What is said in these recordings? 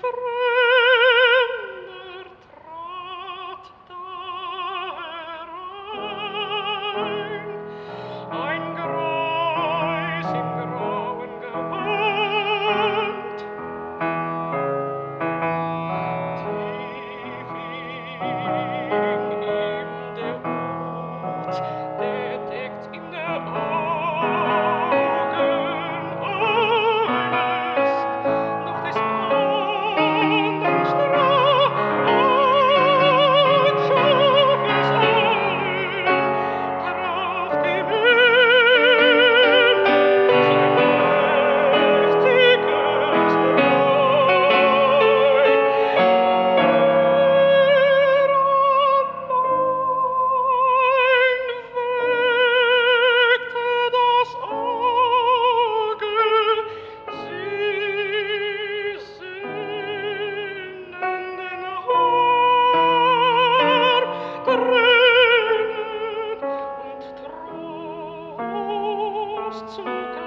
for to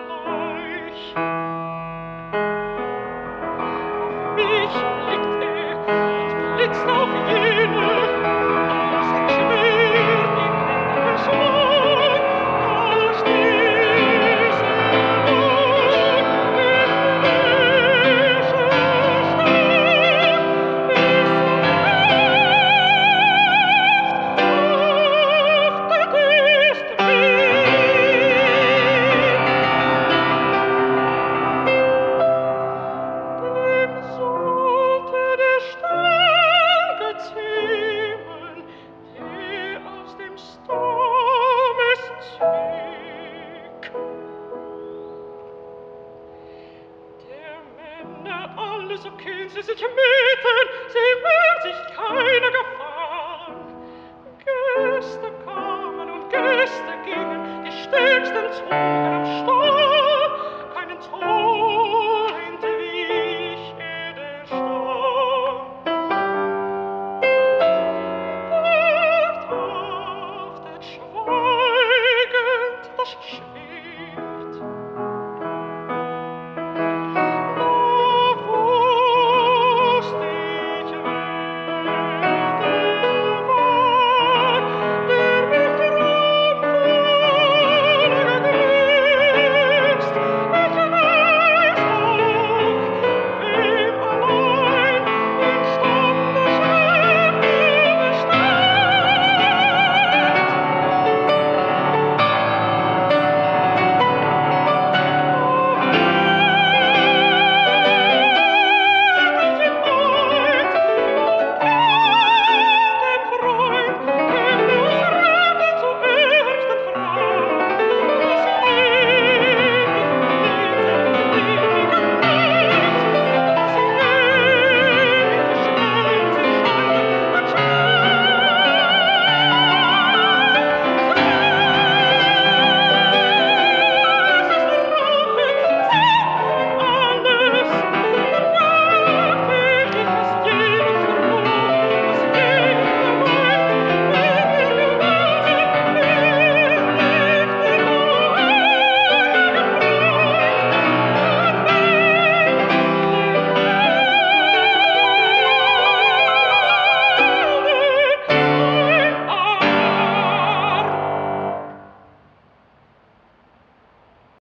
alle, so kühn sie sich mitten, sie will sich keine Gefahr. Gäste kamen und Gäste gingen, die stärksten zogen,